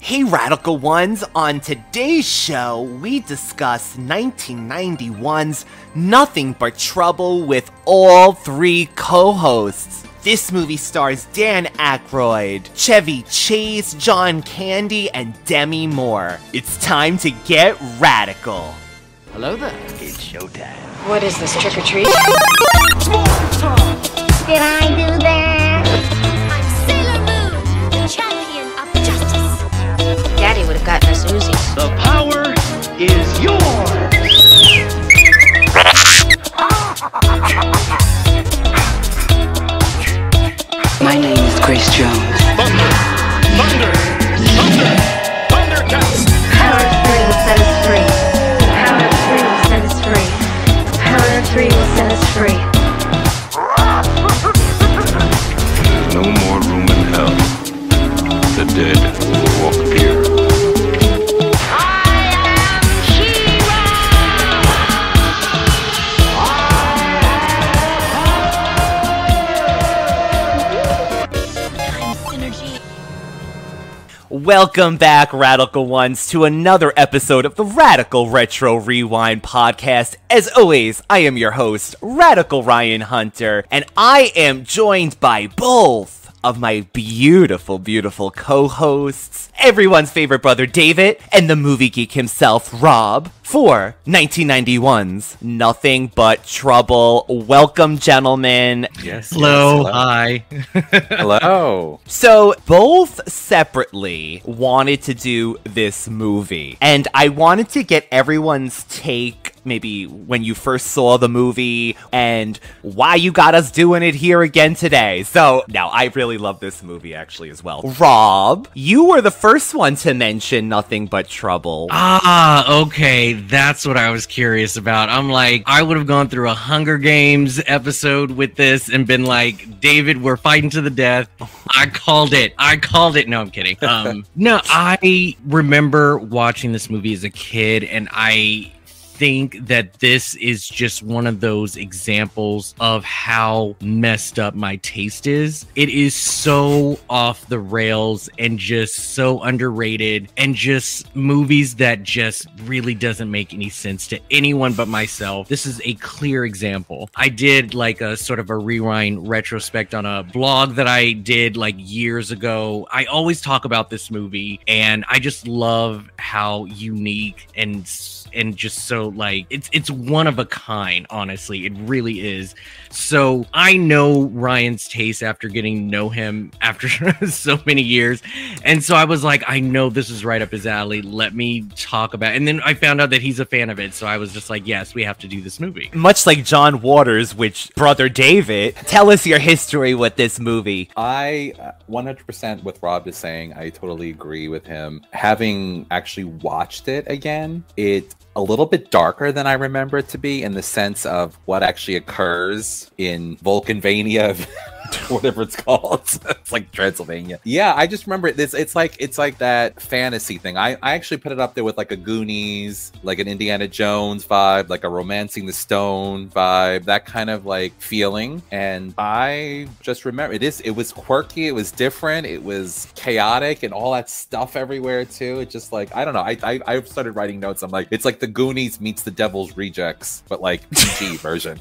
Hey, Radical Ones! On today's show, we discuss 1991's Nothing But Trouble with all three co hosts. This movie stars Dan Aykroyd, Chevy Chase, John Candy, and Demi Moore. It's time to get radical. Hello there. It's showtime. What is this, trick or treat? Did I do that? Daddy would gotten us Uzis. The power is yours. My name is Grace Jones. Thunder! Thunder! Thunder! Thundercats! Power of three will set us free. Power of three will set us free. Power of three will set us free. Welcome back, Radical Ones, to another episode of the Radical Retro Rewind podcast. As always, I am your host, Radical Ryan Hunter, and I am joined by both of my beautiful, beautiful co hosts, everyone's favorite brother, David, and the movie geek himself, Rob, for 1991's Nothing But Trouble. Welcome, gentlemen. Yes. Hello, yes, hi. hello. So, both separately wanted to do this movie, and I wanted to get everyone's take. Maybe when you first saw the movie and why you got us doing it here again today. So, now I really love this movie actually as well. Rob, you were the first one to mention Nothing But Trouble. Ah, okay, that's what I was curious about. I'm like, I would have gone through a Hunger Games episode with this and been like, David, we're fighting to the death. I called it. I called it. No, I'm kidding. Um, no, I remember watching this movie as a kid, and I think that this is just one of those examples of how messed up my taste is. It is so off the rails and just so underrated and just movies that just really doesn't make any sense to anyone but myself. This is a clear example. I did like a sort of a rewind retrospect on a blog that I did like years ago. I always talk about this movie and I just love how unique and and just so like it's it's one of a kind honestly it really is so i know ryan's taste after getting to know him after so many years and so i was like i know this is right up his alley let me talk about it. and then i found out that he's a fan of it so i was just like yes we have to do this movie Much like John Waters, which brother David, tell us your history with this movie. I uh, 100% with Rob is saying, I totally agree with him. Having actually watched it again, it's a little bit darker than I remember it to be in the sense of what actually occurs in Valkenvania, whatever it's called. it's like Transylvania. Yeah, I just remember this. It's like it's like that fantasy thing. I, I actually put it up there with like a Goonies, like an Indiana Jones vibe, like a Romancing the Stone vibe, that kind of like feeling. And I just remember it is it was quirky, it was different, it was chaotic and all that stuff everywhere too. It just like I don't know. I I, I started writing notes. I'm like, it's like the Goonies meets the Devil's Rejects, but like PG version.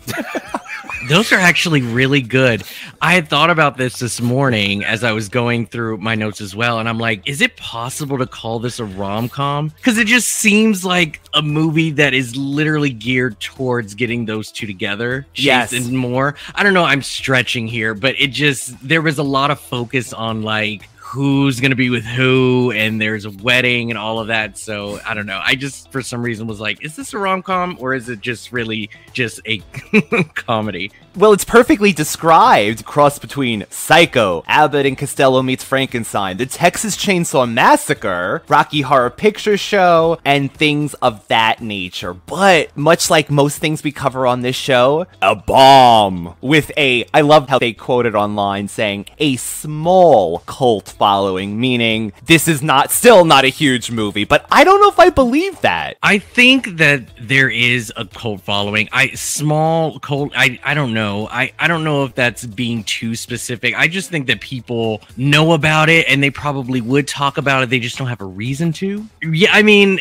Those are actually really good. I had thought about this this morning as I was going through my notes as well, and I'm like, is it possible to call this a rom com? Because it just seems like a movie that is literally geared towards getting those two together. Yes. and more. I don't know. I'm stretching here, but it just there was a lot of focus on like who's gonna be with who and there's a wedding and all of that. So i don't know. I just for some reason was like is this a rom-com or is it just really just a comedy Well, it's perfectly described. Cross between Psycho, Abbott and Costello meets Frankenstein, the Texas Chainsaw Massacre, Rocky Horror Picture Show, and things of that nature. But much like most things we cover on this show, a bomb with a I love how they quoted online saying a small cult following, meaning this is not still not a huge movie. But I don't know if I believe that. I think that there is a cult following. I small cult. I I don't know. I I don't know if that's being too specific. I just think that people know about it and they probably would talk about it. They just don't have a reason to. Yeah, I mean.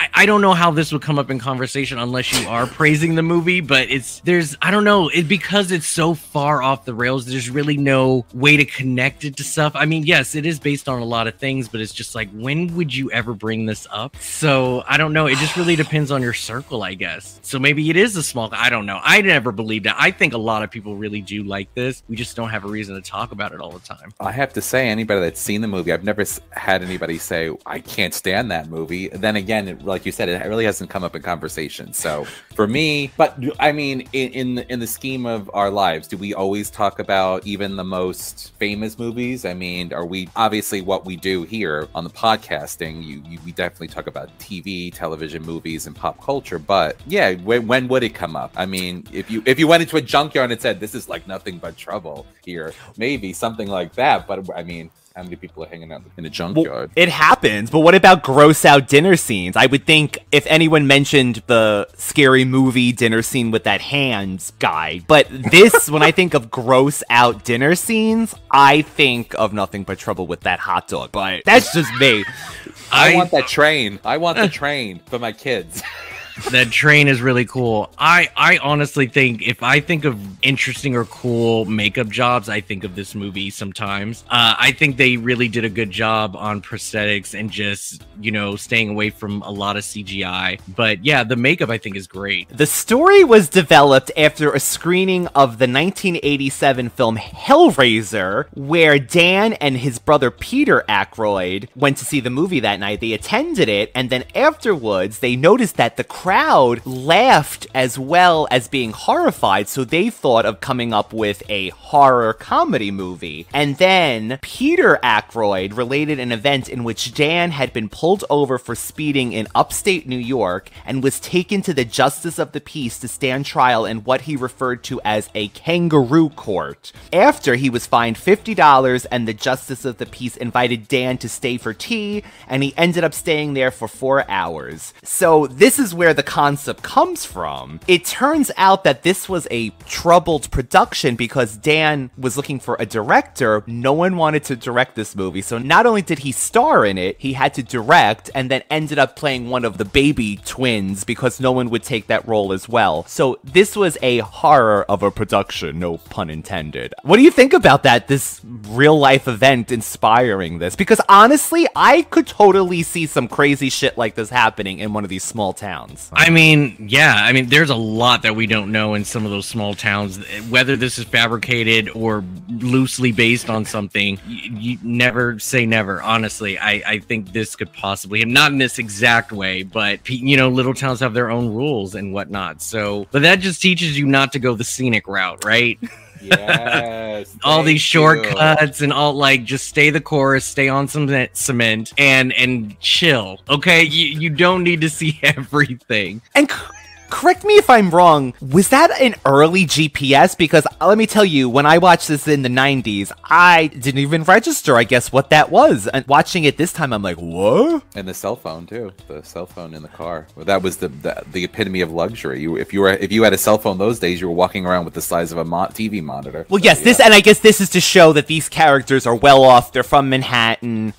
I, I don't know how this would come up in conversation unless you are praising the movie, but it's there's I don't know it because it's so far off the rails. There's really no way to connect it to stuff. I mean, yes, it is based on a lot of things, but it's just like when would you ever bring this up? So I don't know. It just really depends on your circle, I guess. So maybe it is a small. I don't know. I never believed that. I think a lot of people really do like this. We just don't have a reason to talk about it all the time. I have to say, anybody that's seen the movie, I've never had anybody say I can't stand that movie. Then again, it, like you said, it really hasn't come up in conversation. So for me, but I mean, in in the, in the scheme of our lives, do we always talk about even the most famous movies? I mean, are we obviously what we do here on the podcasting? You, you we definitely talk about TV, television, movies, and pop culture. But yeah, when, when would it come up? I mean, if you if you went into a junkyard and said this is like nothing but trouble here, maybe something like that. But I mean. How many people are hanging out in a Well, junkyard? it happens, but what about gross out dinner scenes? I would think if anyone mentioned the scary movie dinner scene with that hands guy, but this, when I think of gross out dinner scenes, I think of nothing but trouble with that hot dog. But that's just me. I, want that train. I want the train for my kids. that train is really cool. I I honestly think if I think of interesting or cool makeup jobs, I think of this movie sometimes. Uh, I think they really did a good job on prosthetics and just you know staying away from a lot of CGI. But yeah, the makeup I think is great. The story was developed after a screening of the 1987 film Hellraiser, where Dan and his brother Peter Aykroyd went to see the movie that night. They attended it, and then afterwards, they noticed that the crowd laughed as well as being horrified, so they thought of coming up with a horror comedy movie. And then Peter Aykroyd related an event in which Dan had been pulled over for speeding in upstate New York and was taken to the Justice of the Peace to stand trial in what he referred to as a kangaroo court. After he was fined $50 and the Justice of the Peace invited Dan to stay for tea, and he ended up staying there for four hours. So this is where the concept comes from. It turns out that this was a troubled production because Dan was looking for a director. No one wanted to direct this movie. So not only did he star in it, he had to direct and then ended up playing one of the baby twins because no one would take that role as well. So this was a horror of a production, no pun intended. What do you think about that? This real life event inspiring this? Because honestly, I could totally see some crazy shit like this happening in one of these small towns. I mean, yeah, I mean, there's a lot that we don't know in some of those small towns. Whether this is fabricated or loosely based on something, you, you never say never. Honestly, I, I think this could possibly, not in this exact way, but you know, little towns have their own rules and whatnot. So, but that just teaches you not to go the scenic route, right? Yes. all thank these you. shortcuts and all like just stay the course, stay on some cement and and chill. Okay, you you don't need to see everything. And c- correct me if I'm wrong, was that an early GPS? Because uh, let me tell you, when I watched this in the 90s, I didn't even register, I guess, what that was. And watching it this time, I'm like, what? And the cell phone too. The cell phone in the car. Well, that was the, the the epitome of luxury. You if you were if you had a cell phone those days, you were walking around with the size of a mo- TV monitor. Well, So, yes, this, and I guess this is to show that these characters are well off. They're from Manhattan.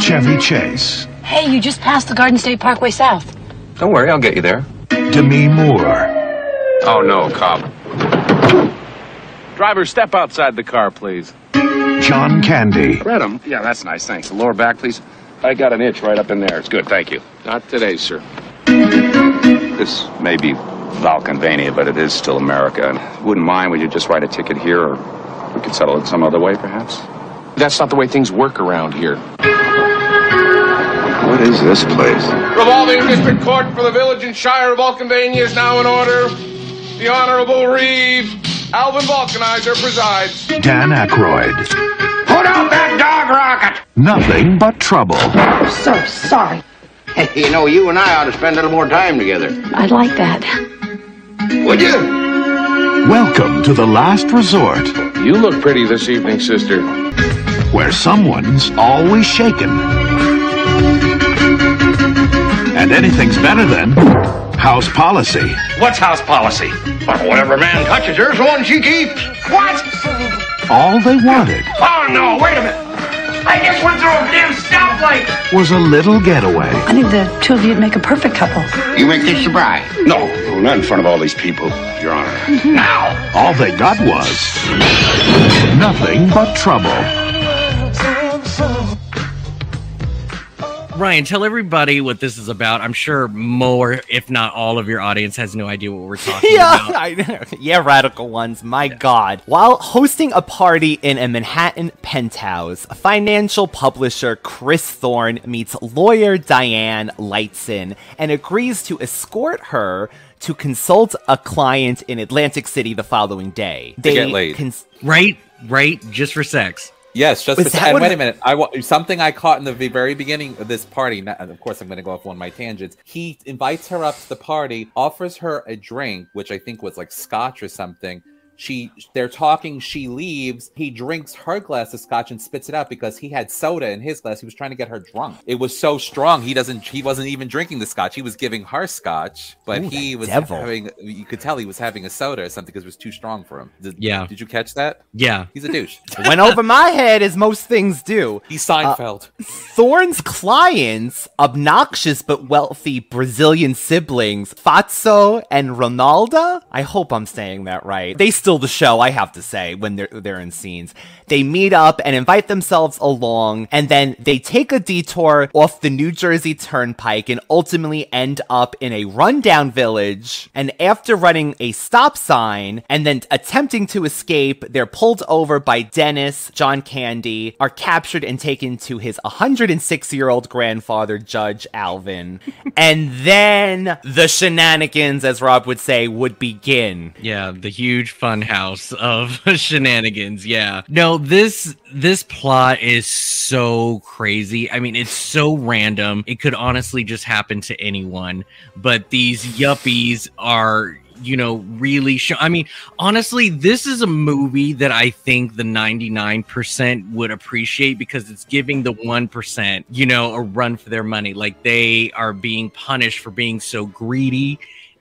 Chevy Chase, Hey, you just passed the Garden State Parkway South. Don't worry, I'll get you there. Demi Moore, Oh no, cop. Driver, step outside the car, please. John Candy, Read 'em? Um, yeah, that's nice. Thanks. The lower back, please. I got an itch right up in there. It's good. Thank you. Not today, sir. This may be Valkenvania, but it is still America. And wouldn't mind, would you just write a ticket here, or we could settle it some other way, perhaps? That's not the way things work around here. What is this place? Revolving District Court for the Village and Shire of Valkenvania is now in order. The Honorable Reeve Alvin Valkenheiser presides. Dan Aykroyd. Put out that dog rocket! Nothing but trouble. I'm So sorry. Hey, you know, you and I ought to spend a little more time together. I'd like that. Would you? Welcome to the last resort, You look pretty this evening, sister. where someone's always shaken. And anything's better than house policy. What's house policy? Well, whatever man touches her's the one she keeps. What? All they wanted Oh, no, wait a minute. I just went through a damn stoplight. was a little getaway. I think the two of you'd make a perfect couple. You make this your bride? No, not in front of all these people, Your Honor. Mm-hmm. now. All they got was nothing but trouble. Ryan, tell everybody what this is about. I'm sure more, if not all of your audience has no idea what we're talking Yeah, about. I. Yeah, radical ones. My God. While hosting a party in a Manhattan penthouse, financial publisher Chris Thorne meets lawyer Diane Lightson and agrees to escort her to consult a client in Atlantic City the following day. To get laid. cons- Right, right, just for sex. Yes, just Was for, and wait it- a minute. I something I caught in the very beginning of this party. Not, of course, I'm going to go off one of my tangents. He invites her up to the party, offers her a drink, which I think was like scotch or something. She, they're talking. She leaves. He drinks her glass of scotch and spits it out because he had soda in his glass. He was trying to get her drunk. It was so strong. He doesn't. He wasn't even drinking the scotch. He was giving her scotch, but Ooh, he was devil. having. You could tell he was having a soda or something because it was too strong for him. Did, Yeah. Did you catch that? Yeah. He's a douche. went over my head as most things do. He's Seinfeld. Uh, Thorne's clients, obnoxious but wealthy Brazilian siblings, Fatso and Ronaldo. I hope I'm saying that right. They steal the show, I have to say, when they're they're in scenes. They meet up and invite themselves along, and then they take a detour off the New Jersey Turnpike and ultimately end up in a rundown village. And after running a stop sign and then attempting to escape, they're pulled over by Dennis, John Candy, are captured and taken to his 106 year old grandfather, Judge Alvin. and then the shenanigans, as Rob would say, would begin. Yeah, the huge fun house of shenanigans. Yeah. No, this this plot is so crazy. I mean, it's so random. It could honestly just happen to anyone. But these yuppies are you know really show i mean honestly this is a movie that i think the 99% would appreciate because it's giving the 1% you know a run for their money like they are being punished for being so greedy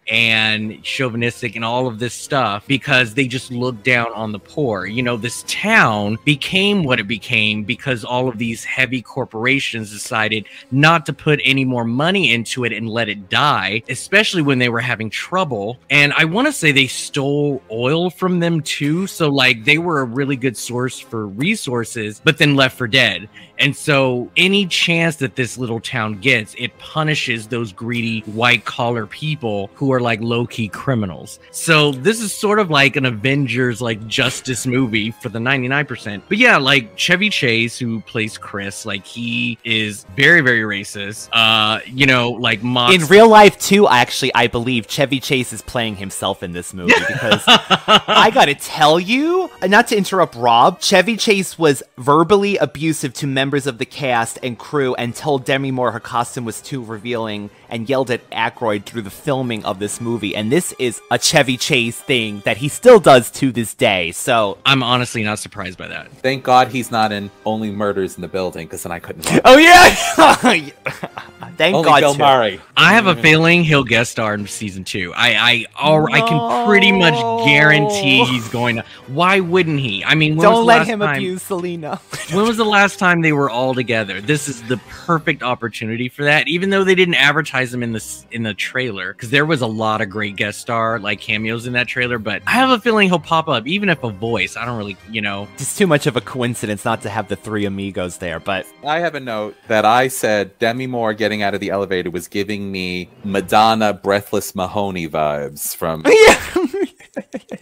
and chauvinistic and all of this stuff because they just look down on the poor. You know, this town became what it became because all of these heavy corporations decided not to put any more money into it and let it die, especially when they were having trouble. And I want to say they stole oil from them too. So, like, they were a really good source for resources, but then left for dead. And so, any chance that this little town gets, it punishes those greedy white collar people who are like low key criminals. So, this is sort of like an Avengers like justice movie for the 99%. But yeah, like Chevy Chase, who plays Chris, like he is very, very racist. Uh, you know, like mocks In real life, too, actually, I believe Chevy Chase is playing himself in this movie because I gotta tell you, not to interrupt Rob, Chevy Chase was verbally abusive to members of the cast and crew and told Demi Moore her costume was too revealing and yelled at Aykroyd through the filming of this movie. And this is a Chevy Chase thing that he still does to this day. So I'm honestly not surprised by that. Thank God he's not in Only Murders in the Building, because then I couldn't. Oh yeah! Thank Only God. Bill. Murray. I have a feeling he'll guest star in season two. I I al- I can pretty much guarantee he's going to. Why wouldn't he? I mean, when was Don't the let last him time- abuse Selena. when was the last time they were all together? This is the perfect opportunity for that. Even though they didn't advertise them in the in the trailer, because there was a lot of great guest star like cameos in that trailer. But I have a feeling he'll pop up, even if a voice. I don't really, you know. It's too much of a coincidence not to have the three amigos there, but I have a note that I said Demi Moore getting out of the elevator was giving me Madonna Breathless Mahoney vibes from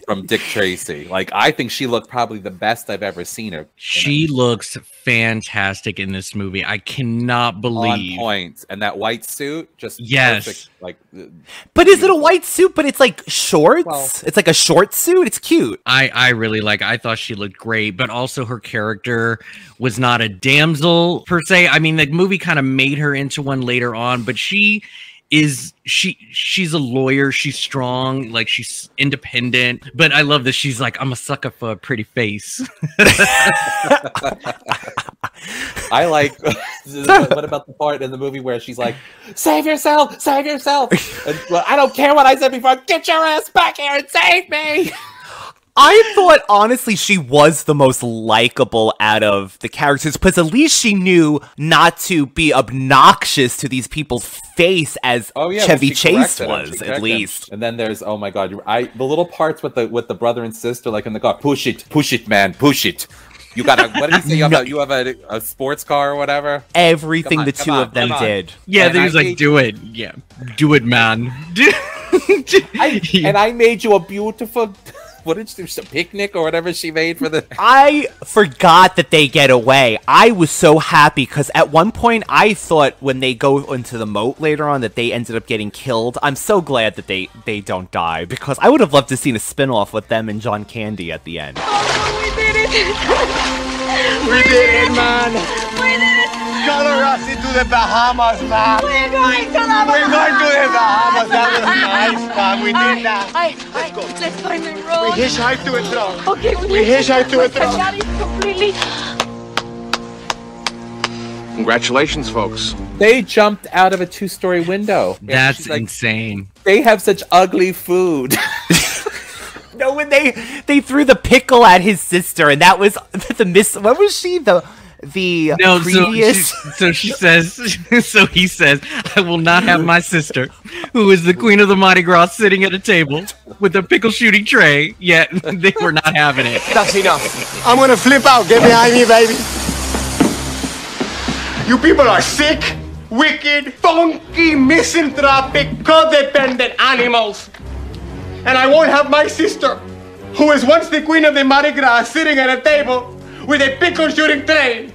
from Dick Tracy. Like I think she looked probably the best I've ever seen her. She looks fantastic in this movie. I cannot on believe. point, and that white suit just Yes. perfect, like uh, But is it a white suit? But it's like shorts. Well- it's like a short suit. It's cute. I I really like. I thought she looked great, but also her character was not a damsel per se. I mean, the movie kind of made her into one later on, but she is she she's a lawyer she's strong like she's independent but i love that she's like i'm a sucker for a pretty face I like. what about the part in the movie where she's like, "Save yourself, save yourself"? And, well, I don't care what I said before. Get your ass back here and save me. I thought honestly she was the most likable out of the characters because at least she knew not to be obnoxious to these people's face as Oh yeah, Chevy she Chase was at corrected him. least. And then there's oh my god, I the little parts with the with the brother and sister like in the car. Push it, push it, man, push it. You got a what did he say? You have, a, you have a, a sports car or whatever. Everything on, the two on, of them did. yeah And they was like hate- do it yeah do it man I, and I made you a beautiful. What did she, a picnic or whatever she made for the? I forgot that they get away. I was so happy because at one point I thought when they go into the moat later on that they ended up getting killed. I'm so glad that they they don't die because I would have loved to seen a spin-off with them and John Candy at the end. Oh, we did it! We did it, man. We did it! Color us into the Bahamas, man. We're going to the Bahamas. We're going to the Bahamas. That was nice, man. We did that. Hi, hi. Let's find the road. We hitchhiked to a truck. Okay, We hitchhiked to a truck. That is completely. Congratulations, folks. They jumped out of a two-story window. That's like, insane they have such ugly food. No, when they they threw the pickle at his sister and that was the miss. What was she the the no so she, previous? so she says so he says i will not have my sister who is the queen of the mardi gras sitting at a table with a pickle shooting tray yet they were not having it That's enough. I'm gonna flip out. Get behind me, baby. You people are sick, wicked, funky, misanthropic, codependent animals. And I won't have my sister, who was once the queen of the Mardi Gras, sitting at a table with a pickle shooting tray.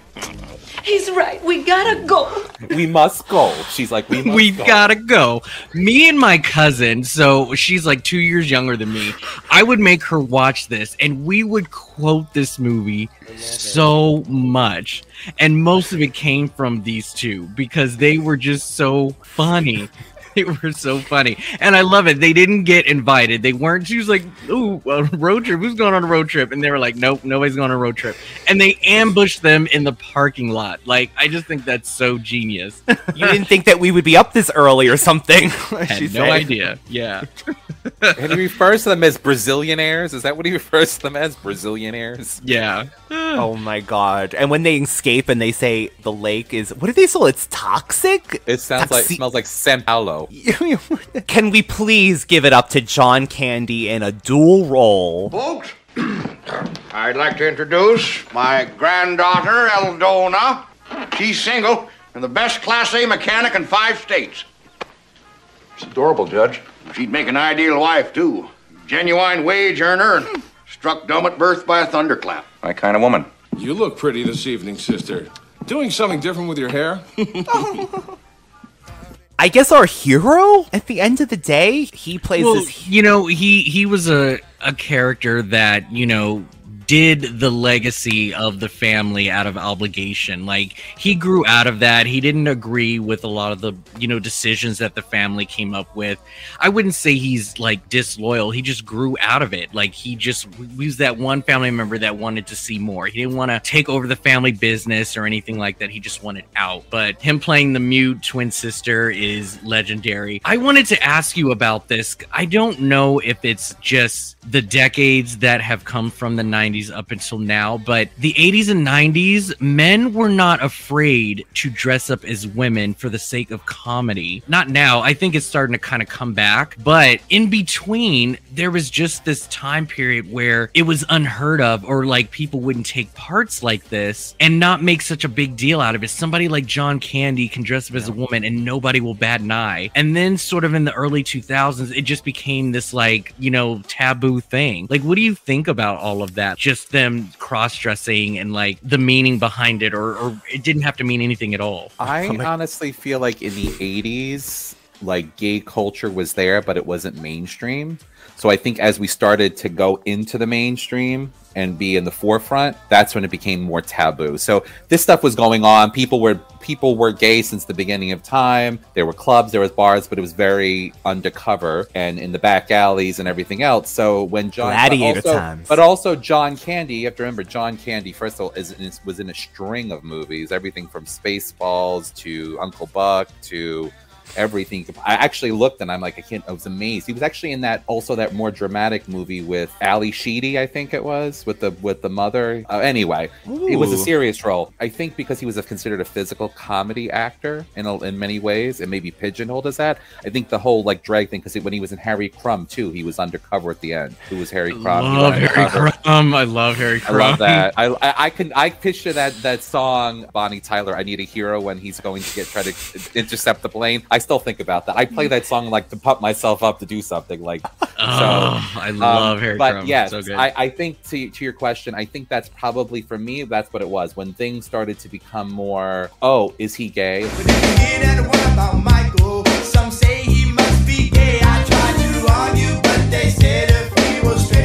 He's right. We gotta go. we must go. She's like, we must we go. gotta go. Me and my cousin, so she's like two years younger than me. I would make her watch this, and we would quote this movie so much. And most of it came from these two because they were just so funny. They were so funny, and I love it. They didn't get invited. They weren't. She was like, "Ooh, a road trip. Who's going on a road trip?" And they were like, "Nope, nobody's going on a road trip." And they ambushed them in the parking lot. Like, I just think that's so genius. you didn't think that we would be up this early or something? had no said. idea. Yeah. And he refers to them as Brazilianaires. Is that what he refers to them as? Brazilianaires? Yeah. Oh my god! And when they escape and they say the lake is what did they say? It's toxic. It sounds like smells like San Paulo. Can we please give it up to John Candy in a dual role? Folks, I'd like to introduce my granddaughter, Eldona. She's single and the best Class A mechanic in five states. It's adorable, Judge. She'd make an ideal wife, too. Genuine wage earner and struck dumb at birth by a thunderclap. My kind of woman. You look pretty this evening, sister. Doing something different with your hair? I guess our hero at the end of the day, he plays Well, this. you know, he he was a a character that you know did the legacy of the family out of obligation. Like he grew out of that. He didn't agree with a lot of the, you know, decisions that the family came up with. I wouldn't say he's like disloyal. He just grew out of it. Like he just he was that one family member that wanted to see more. He didn't want to take over the family business or anything like that. He just wanted out. But him playing the mute twin sister is legendary. I wanted to ask you about this. I don't know if it's just the decades that have come from the 90s up until now, but the 80s and 90s, men were not afraid to dress up as women for the sake of comedy. Not now. I think it's starting to kind of come back, but in between, there was just this time period where it was unheard of or like people wouldn't take parts like this and not make such a big deal out of it. Somebody like John Candy can dress up as a woman and nobody will bat an eye. And then sort of in the early 2000s, it just became this like, you know, taboo thing. Like, what do you think about all of that? Just them cross dressing and like the meaning behind it, or, or it didn't have to mean anything at all. I honestly feel like in the 80s, like gay culture was there, but it wasn't mainstream. So I think as we started to go into the mainstream and be in the forefront, that's when it became more taboo. So this stuff was going on. People were people were gay since the beginning of time. There were clubs, there was bars, but it was very undercover and in the back alleys and everything else. So when John Gladiator but also, times. but also John Candy, you have to remember John Candy first of all is, is was in a string of movies, everything from Spaceballs to Uncle Buck to everything. I actually looked and I'm like, I can't. I was amazed. He was actually in that also that more dramatic movie with Ally Sheedy, I think it was, with the with the mother. Uh, anyway, it was a serious role. I think because he was a, considered a physical comedy actor in a, in many ways, and maybe pigeonholed as that. I think the whole like drag thing because when he was in Harry Crumb too, he was undercover at the end. Who was Harry Crumb? He love Harry. Crumb. I love Harry Crumb. I love that. I, I I can I picture that that song Bonnie Tyler. I need a hero when he's going to get try to intercept the plane. I still think about that. I play that song like to pump myself up to do something. Like Oh, I um, love Harry But Crumb. yes, So good. I, I think to to your question, I think that's probably for me. That's what it was when things started to become more. Oh, is he gay? Some say he must be gay. I tried to argue, but they said if he was straight,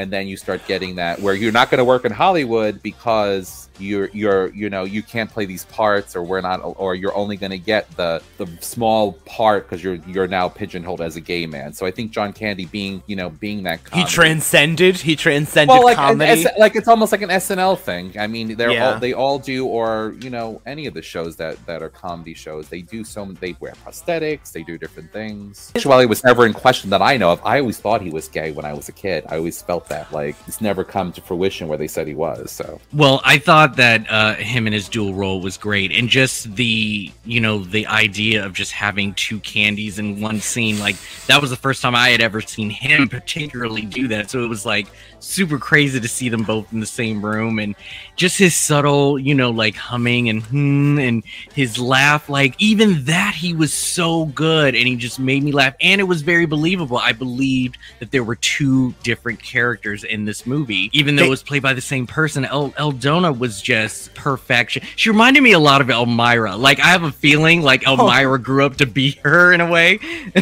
and then you start getting that where you're not going to work in Hollywood because you're you're you know you can't play these parts or we're not or you're only going to get the the small part because you're you're now pigeonholed as a gay man. So I think John Candy being you know being that He transcended. He transcended well, like, comedy. Like it's almost like an SNL thing. I mean, they're Yeah. all they all do, or you know, any of the shows that that are comedy shows. They do so. They wear prosthetics. They do different things. Sexuality was never in question that I know of. I always thought he was gay when I was a kid. I always felt that. Like it's never come to fruition where they said he was. So Well, I thought that uh, him and his dual role was great, and just the you know the idea of just having two candies in one scene, like that was the first time I had ever seen him particularly do that. So it was like super crazy to see them both in the same room, and just his subtle, you know, like humming and hmm, and his laugh, like even that he was so good, and he just made me laugh, and it was very believable. I believed that there were two different characters in this movie, even though They- it was played by the same person. El Eldona was just perfection. She reminded me a lot of Elmyra. Like I have a feeling like oh. Elmyra grew up to be her in a way.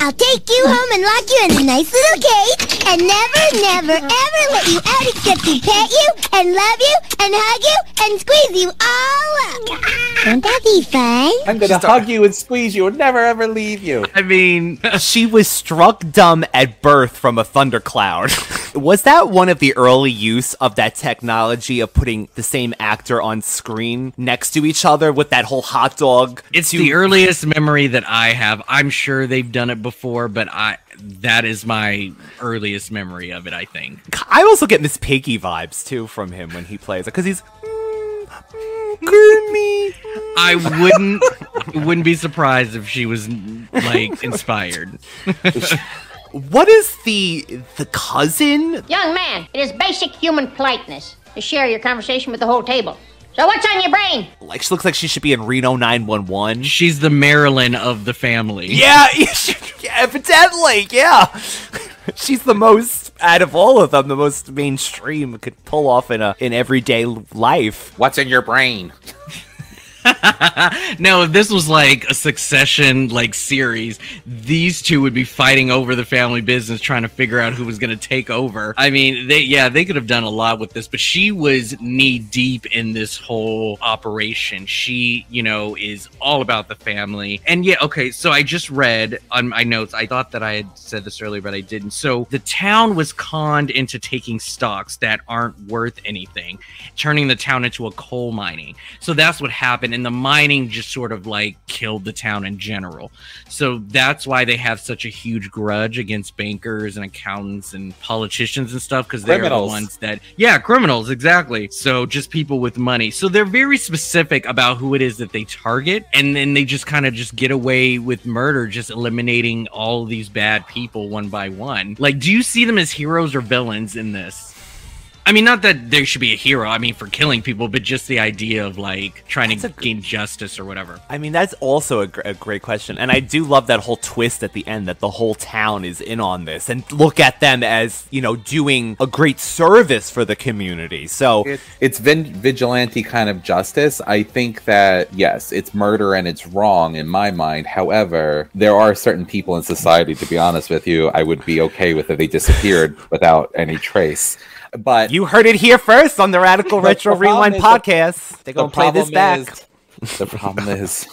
I'll take you home and lock you in a nice little cage and never, never, ever let you out except to pet you and love you and hug you and squeeze you all up. Won't that be fun? I'm gonna hug you and squeeze you and never ever leave you. I mean, she was struck dumb at birth from a thundercloud. was that one of the early use of that technology of putting the same actor on screen next to each other with that whole hot dog? It's to- the earliest memory that I have. I'm sure they've done it before, but I that is my earliest memory of it. I think. I also get Miss Piggy vibes too from him when he plays it because he's. "Mm, mm, Kermie." I wouldn't wouldn't be surprised if she was like inspired. What is the the cousin? Young man, it is basic human politeness to share your conversation with the whole table. So what's on your brain? Like she looks like she should be in Reno 911. She's the Marilyn of the family. Yeah, yeah, evidently, yeah. She's the most out of all of them, the most mainstream could pull off in a in everyday life. What's in your brain? no, if this was like a succession like series, these two would be fighting over the family business trying to figure out who was going to take over. I mean, they yeah, they could have done a lot with this, but she was knee deep in this whole operation. She, you know, is all about the family. And yeah, okay, so I just read on my notes. I thought that I had said this earlier, but I didn't. So the town was conned into taking stocks that aren't worth anything, turning the town into a coal mining. So that's what happened and the mining just sort of like killed the town in general. So that's why they have such a huge grudge against bankers and accountants and politicians and stuff because they're the ones that yeah, criminals exactly. So just people with money. So they're very specific about who it is that they target and then they just kind of just get away with murder just eliminating all these bad people one by one. Like do you see them as heroes or villains in this? I mean, not that there should be a hero. I mean, for killing people, but just the idea of like trying to gain justice or whatever. I mean, that's also a, gr- a great question. And I do love that whole twist at the end that the whole town is in on this and look at them as, you know, doing a great service for the community. So, It, it's vin- vigilante kind of justice. I think that yes, it's murder and it's wrong in my mind. However, there are certain people in society, to be honest with you, I would be okay with if they disappeared without any trace. But you heard it here first on the Radical Retro Rewind podcast. They're going to play this back. is- the problem is,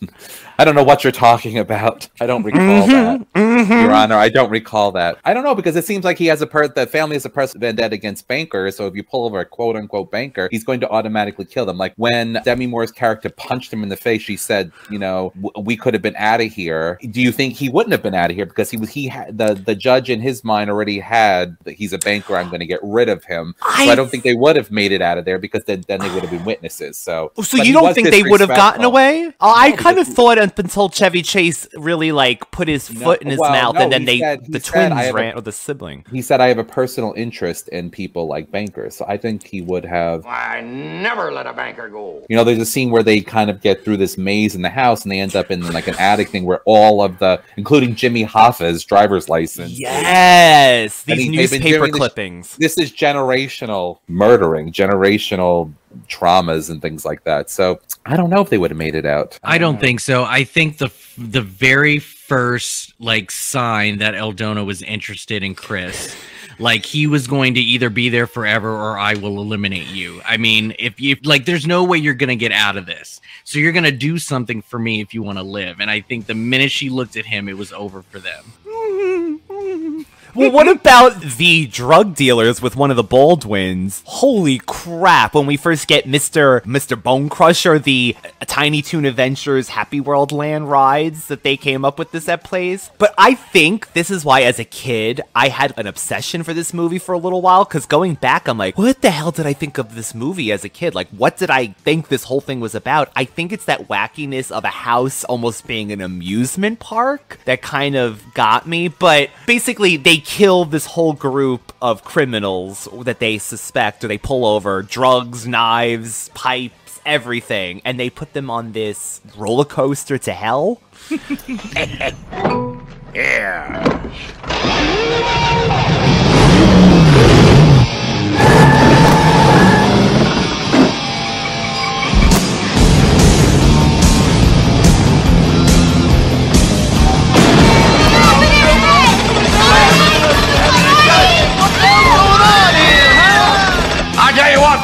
I don't know what you're talking about. I don't recall Mhm, that, Your Honor. I don't recall that. I don't know because it seems like he has a per. The family has a personal vendetta against bankers. So if you pull over a quote unquote banker, he's going to automatically kill them. Like when Demi Moore's character punched him in the face, she said, "You know, w- we could have been out of here." Do you think he wouldn't have been out of here because he was he had the the judge in his mind already had that he's a banker. I'm going to get rid of him. I, so I don't think they would have made it out of there because then then they would have been witnesses. So So but you don't think they would have gotten away? I kind of thought up until Chevy Chase really like put his foot in his well, mouth, no, and then they said- the said, twins "I have a- or the sibling. He said, I have a personal interest in people like bankers. So I think he would have. I never let a banker go. You know, there's a scene where they kind of get through this maze in the house and they end up in like an attic thing where all of the, including Jimmy Hoffa's driver's license. Yes, these he- newspaper doing this- clippings. This is generational murdering, generational traumas and things like that. So I don't know if they would have made it out. I don't think so. I think the the very first like sign that Eldona was interested in Chris, like he was going to either be there forever or I will eliminate you. I mean, if you like, there's no way you're gonna get out of this. So you're gonna do something for me if you want to live. And I think the minute she looked at him, it was over for them. Well, what about the drug dealers with one of the Baldwins? Holy crap! When we first get Mister Mister Bone Crusher, the Tiny Toon Adventures Happy World Land rides that they came up with this at plays. But I think this is why, as a kid, I had an obsession for this movie for a little while. Because going back, I'm like, what the hell did I think of this movie as a kid? Like, what did I think this whole thing was about? I think it's that wackiness of a house almost being an amusement park that kind of got me. But basically, they kill this whole group of criminals that they suspect or they pull over drugs, knives, pipes, everything, and they put them on this roller coaster to hell. Yeah.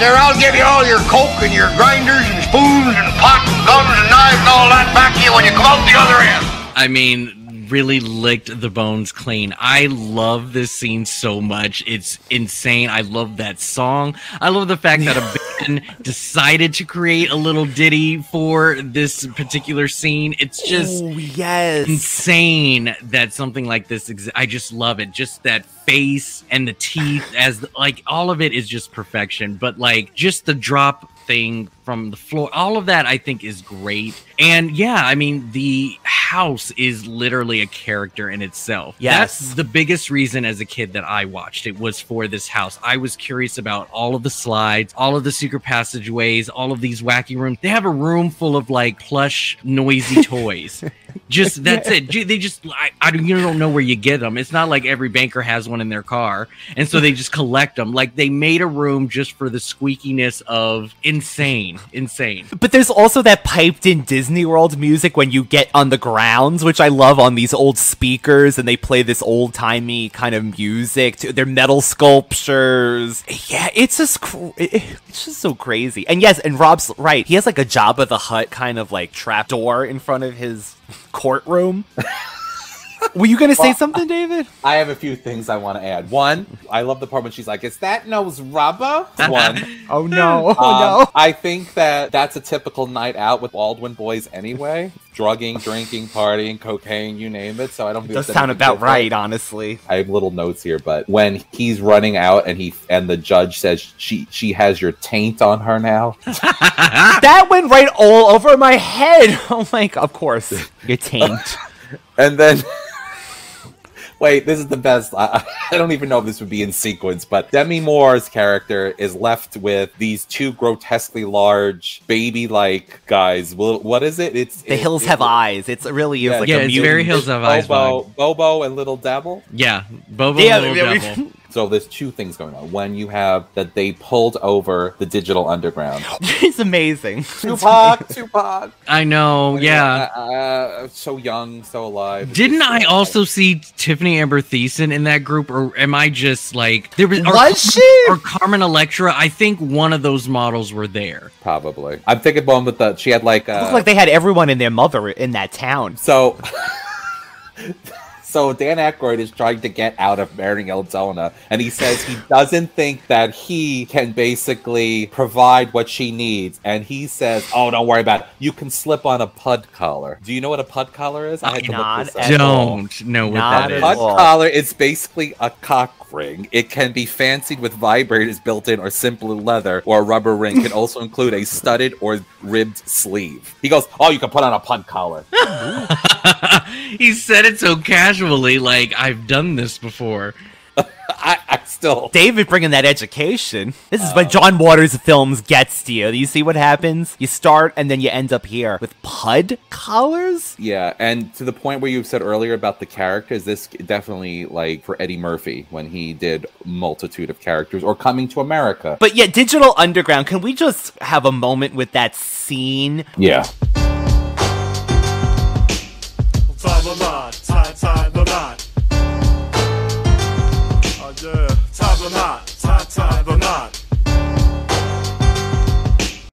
There, I'll give you all your coke and your grinders and spoons and pots and guns and knives and all that back to you when you come out the other end. I mean, really licked the bones clean. I love this scene so much. It's insane. I love that song. I love the fact that a band decided to create a little ditty for this particular scene. It's just Oh, yes. insane that something like this exi- I just love it. Just that face and the teeth as like all of it is just perfection. But like just the drop thing from the floor, all of that I think is great. And yeah, I mean the house is literally a character in itself. Yes. That's the biggest reason as a kid that I watched it was for this house. I was curious about all of the slides, all of the secret passageways, all of these wacky rooms. They have a room full of like plush, noisy toys. Just that's it. They just I, I don't- you don't know where you get them. It's not like every banker has one in their car, and so they just collect them. Like they made a room just for the squeakiness of insane, insane. But there's also that piped in Disney World music when you get on the grounds, which I love on these old speakers, and they play this old timey kind of music. To, they're metal sculptures. Yeah, it's just cr- it's just so crazy. And yes, and Rob's right. He has like a Jabba the Hutt kind of like trap door in front of his courtroom. Were you gonna say something, David? I have a few things I want to add. One, I love the part when she's like, "Is that nose rubber?" One. Oh no! Oh Um, no! I think that that's a typical night out with Baldwin boys anyway. Drugging, drinking, partying, cocaine, you name it. So I don't think Does sound about different. right, honestly. I have little notes here, but when he's running out and he and the judge says she she has your taint on her now. that went right all over my head. Oh my god! Of course, your taint. and then Wait, this is the best. I, I don't even know if this would be in sequence, but Demi Moore's character is left with these two grotesquely large, baby-like guys. Well, what is it? It's The it- hills it- have eyes. It's really is Yeah, like yeah, a it's mutant. very Hills Have Eyes Bobo, Bobo, and Little Devil. Yeah, Bobo Yeah, and Little we- Devil. So there's two things going on. One, you have that they pulled over the digital underground. it's amazing. Tupac, Tupac. I know, yeah. Uh, uh, so young, so alive. Didn't just I so- also see Tiffani Amber Thiessen in that group, or am I just like there was? or- Was she? Or Carmen Electra? I think one of those models were there. Probably. I'm thinking one with the. She had like. It Uh, looked like they had everyone and their mother in that town. So, so Dan Aykroyd is trying to get out of marrying Eldona, and he says he doesn't think that he can basically provide what she needs. And he says, "Oh, don't worry about it. You can slip on a pud collar. Do you know what a pud collar is? I had to Not look this up. Don't know what Not that at. Pud collar is basically a cock ring. It can be fancied with vibrators built in or simply leather, or a rubber ring. Can also include a studded or ribbed sleeve. He goes, "Oh, you can put on a pud collar." he said it so casually, like I've done this before. I, I still. David bringing that education. This is what oh. John Waters films gets to you. You see what happens? You start and then you end up here with pud collars. Yeah, and to the point where you said earlier about the characters, this definitely like for Eddie Murphy when he did multitude of characters or Coming to America. But yeah, Digital Underground. Can we just have a moment with that scene? Yeah. Tie the knot,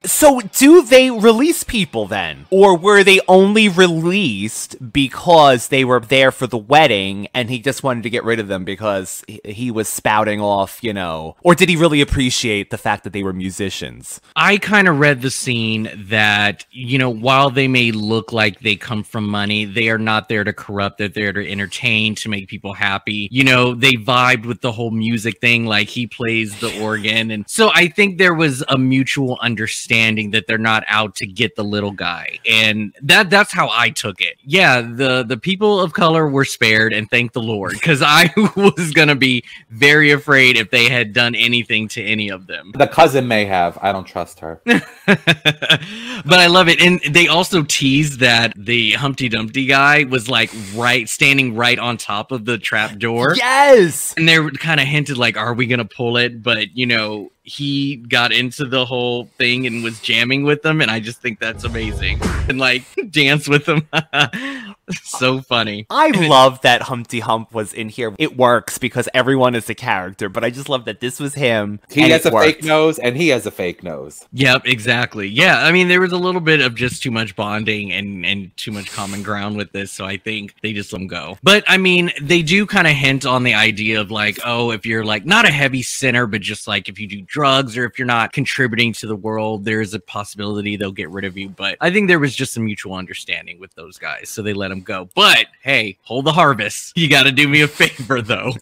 So, do they release people then? Or were they only released because they were there for the wedding and he just wanted to get rid of them because he- was spouting off, you know? Or did he really appreciate the fact that they were musicians? I kind of read the scene that, you know, while they may look like they come from money, they are not there to corrupt. They're there to entertain, to make people happy. You know, they vibed with the whole music thing, like he plays the organ. And so I think there was a mutual understanding that they're not out to get the little guy. And that that's how I took it. Yeah, the the people of color were spared and thank the Lord cuz I was going to be very afraid if they had done anything to any of them. The cousin may have. I don't trust her. but I love it. And they also teased that the Humpty Dumpty guy was like right standing right on top of the trap door. Yes. And they kind of hinted like, are we gonna pull it? But you know, he got into the whole thing and was jamming with them, and I just think that's amazing. And like dance with them. so funny. I love that Humpty Hump was in here. It works because everyone is a character, but I just love that this was him. He has it a fake nose and he has a fake nose. Yep, exactly. Yeah, I mean, there was a little bit of just too much bonding and and too much common ground with this, so I think they just let him go. But I mean, they do kind of hint on the idea of like, oh, if you're like not a heavy sinner, but just like if you do drugs or if you're not contributing to the world, there's a possibility they'll get rid of you. But I think there was just a mutual understanding with those guys, so they let him go. But hey, hold the harvest. You got to do me a favor though.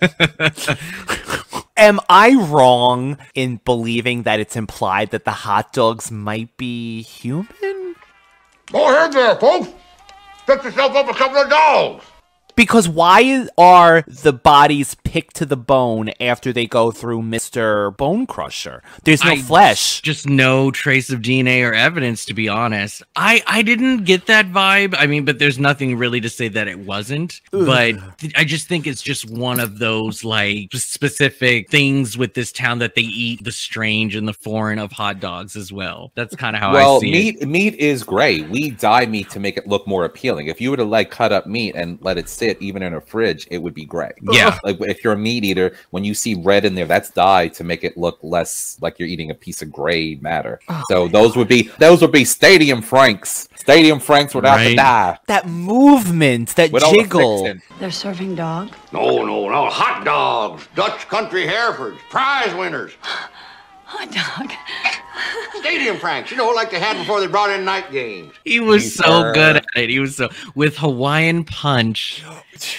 Am I wrong in believing that it's implied that the hot dogs might be human? Go ahead there, folks. Set yourself up a couple of dogs. Because why are the bodies picked to the bone after they go through Mr. Bone Crusher? There's no I- flesh. just no trace of DNA or evidence, to be honest. I I didn't get that vibe. I mean, but there's nothing really to say that it wasn't. But th- I just think it's just one of those like specific things with this town that they eat the strange and the foreign of hot dogs as well. That's kind of how I well, see meat it. meat is great. We dye meat to make it look more appealing. If you were to like cut up meat and let it sit even in a fridge, it would be gray. Yeah. Like if you're a meat eater, when you see red in there, that's dye to make it look less like you're eating a piece of gray matter. Oh, so those would be those would be stadium franks. Stadium franks without the dye. That movement, that With all the jiggle. They're serving dog? No, no, no. Hot dogs. Dutch country Herefords. Prize winners. Hot dog. Stadium franks, you know, like they had before they brought in night games. He was These so are- good at it. He was so with Hawaiian punch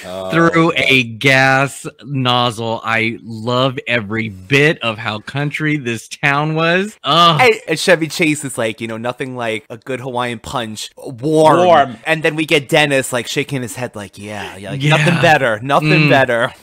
Oh, through a gas nozzle. I love every bit of how country this town was. Oh, And, and Chevy Chase is like, you know, nothing like a good Hawaiian punch, warm. Warm. And then we get Dennis like shaking his head, like, yeah, yeah, like, Yeah. nothing better, nothing Mm. better.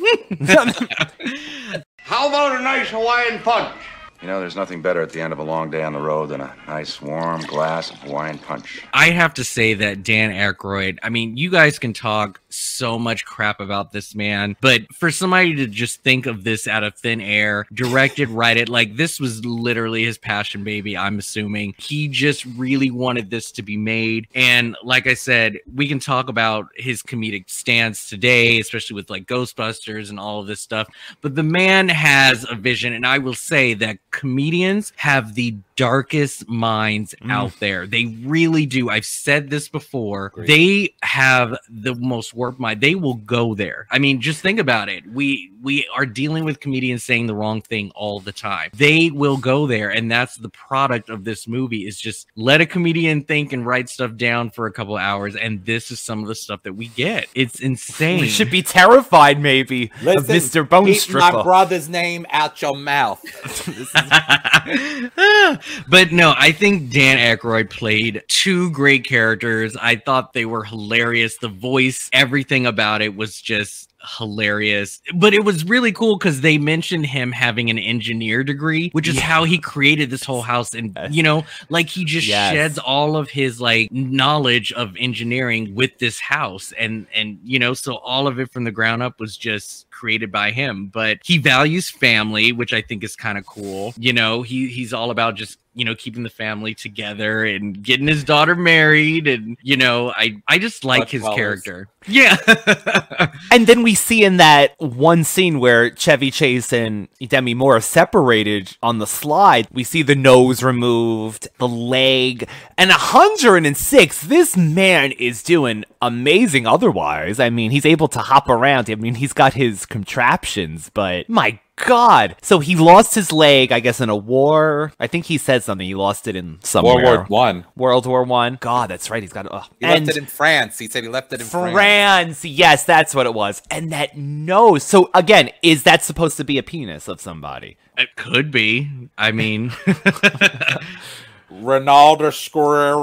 How about a nice Hawaiian punch? You know, there's nothing better at the end of a long day on the road than a nice warm glass of Hawaiian punch. I have to say that Dan Aykroyd, I mean, you guys can talk so much crap about this man, but for somebody to just think of this out of thin air, directed, write it, like this was literally his passion baby, I'm assuming. He just really wanted this to be made. And like I said, we can talk about his comedic stance today, especially with like Ghostbusters and all of this stuff, but the man has a vision. And I will say that comedians have the darkest minds Mm. out there. They really do. I've said this before. They have the most warped mind. They will go there. I mean, just think about it. We we are dealing with comedians saying the wrong thing all the time. They will go there, and that's the product of this movie. Is just let a comedian think and write stuff down for a couple hours, and this is some of the stuff that we get. It's insane. we should be terrified, maybe, of Listen, Mr. Bone keep my brother's name out your mouth. but no, I think Dan Aykroyd played two great characters. I thought they were hilarious. The voice, everything about it was just hilarious. But it was really cool because they mentioned him having an engineer degree, which is how he created this whole house. And you know, like he just Yes. sheds all of his like knowledge of engineering with this house. And and you know, so all of it from the ground up was just created by him. But he values family, which I think is kind of cool. You know, he he's all about just you know keeping the family together and getting his daughter married and you know i i just like Much his well character yeah And then we see in that one scene where Chevy Chase and Demi Moore are separated on the slide, we see the nose removed, the leg, and 106. This man is doing amazing otherwise. I mean, he's able to hop around. I mean, he's got his contraptions, but my God. So he lost his leg, I guess, in a war. I think he said something. He lost it in somewhere. World War One. World War One. God, that's right. He's got. Uh, He left it in France. He said he left it in France. France. Yes, that's what it was. And that nose. So again, is that supposed to be a penis of somebody? it could be i mean Ronaldo Square.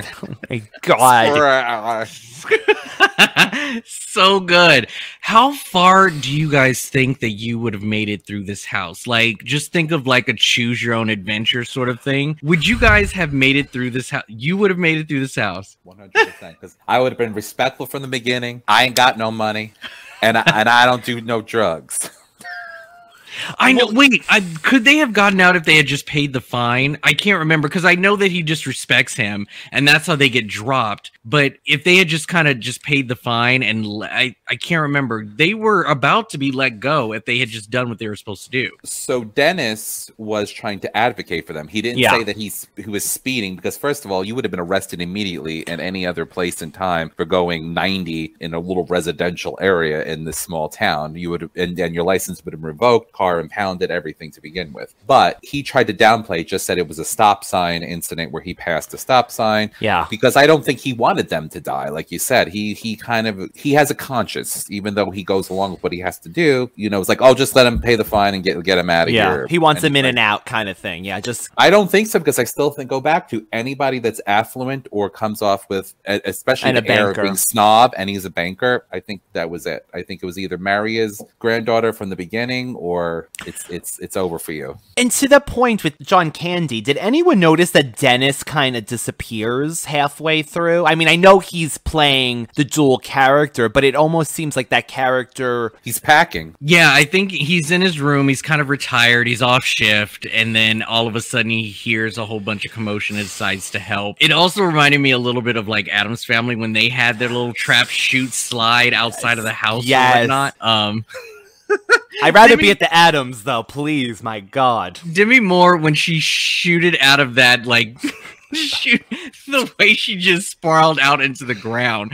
Oh my God. so good. How far do you guys think that you would have made it through this house? Like, just think of like a choose your own adventure sort of thing. Would you guys have made it through this house? You would have made it through this house. One hundred percent. Because I would have been respectful from the beginning. I ain't got no money, and I, and I don't do no drugs. I know. Wait, I, could they have gotten out if they had just paid the fine? I can't remember because I know that he just respects him, and that's how they get dropped. But if they had just kind of just paid the fine, and I, I can't remember, they were about to be let go if they had just done what they were supposed to do. So Dennis was trying to advocate for them. He didn't Yeah. say that he's he was speeding because first of all, you would have been arrested immediately in any other place in time for going 90 in a little residential area in this small town. You would have and, and your license would have been revoked, car impounded, everything to begin with. But he tried to downplay, just said it was a stop sign incident where he passed a stop sign. Yeah. Because I don't think he wanted them to die. Like you said, he he kind of he has a conscience, even though he goes along with what he has to do. You know, it's like, oh, just let him pay the fine and get get him out of Yeah, here. he wants And him in and out kind of thing. Yeah, just I don't think so because I still think go back to anybody that's affluent or comes off with, especially And a banker. being snob, and he's a banker. I think that was it. I think it was either marry his granddaughter from the beginning, or it's it's it's over for you. And to the point with John Candy, did anyone notice that Dennis kind of disappears halfway through? I mean, I know he's playing the dual character, but it almost seems like that character. He's packing. Yeah, I think he's in his room. He's kind of retired. He's off shift, and then all of a sudden he hears a whole bunch of commotion and decides to help. It also reminded me a little bit of like Addams family when they had their little trap shoot slide outside of the house Yes. or whatnot. Um, I'd rather be at the Addams, though. Please, my God. Demi Moore when she shooted out of that like Shoot, the way she just spiraled out into the ground.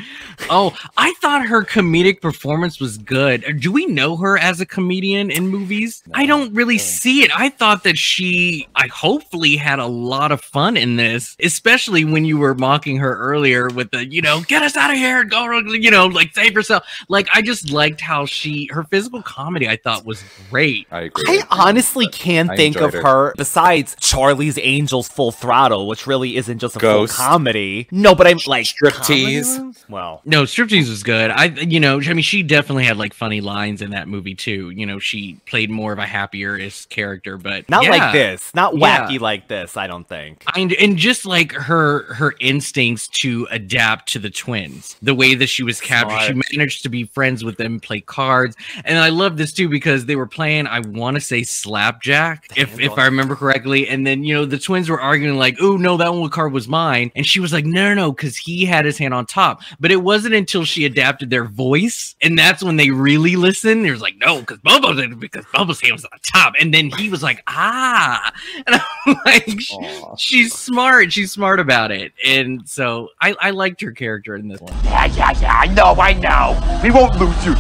Oh, I thought her comedic performance was good. Do we know her as a comedian in movies? I don't really see it. I thought that she, I hopefully had a lot of fun in this, especially when you were mocking her earlier with the, you know, get us out of here, go, you know, like save yourself. Like I just liked how she, her physical comedy, I thought was great. I agree. I honestly can't I think of enjoyed her besides Charlie's Angels Full Throttle, which really isn't just a Ghost. full comedy. No, but I'm like Striptease. comedy? Well, No, striptease was good. I, you know, I mean, she definitely had like funny lines in that movie too. You know, she played more of a happier-ish character, but not yeah. like this, not Yeah. wacky like this. I don't think. And, and just like her her instincts to adapt to the twins, the way that she was captured, she managed to be friends with them, play cards, and I love this too because they were playing. I want to say slapjack, if if I remember correctly, and then you know the twins were arguing like, "Oh no, that one card was mine," and she was like, "No, no, no," because he had his hand on top. But it wasn't until she adapted their voice, and that's when they really listened. They was like, "No, because Bobo's because Bobo's hand was on top," and then he was like, "Ah," and I'm like, she's smart. She's smart about it, and so I, I liked her character in this one. Yeah, yeah, yeah, I know, I know. We won't lose you.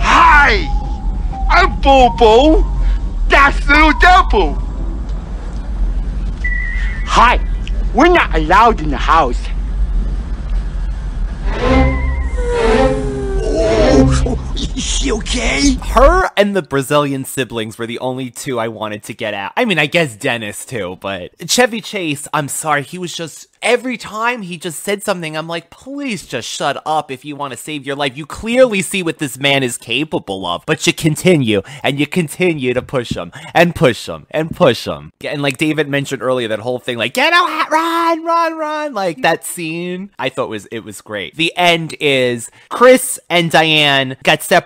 Hi! I'm Bobo. That's Little Devil. Hi. We're not allowed in the house. Oh, oh is she okay? Her and the Brazilian siblings were the only two I wanted to get out. I mean, I guess Dennis too, but Chevy Chase, I'm sorry, he was just every time he just said something, I'm like, please just shut up if you want to save your life. You clearly see what this man is capable of, but you continue and you continue to push him and push him and push him. And like David mentioned earlier, that whole thing, like, get out, run, run, run, like that scene, I thought was it was great. The end is Chris and Diane got separated,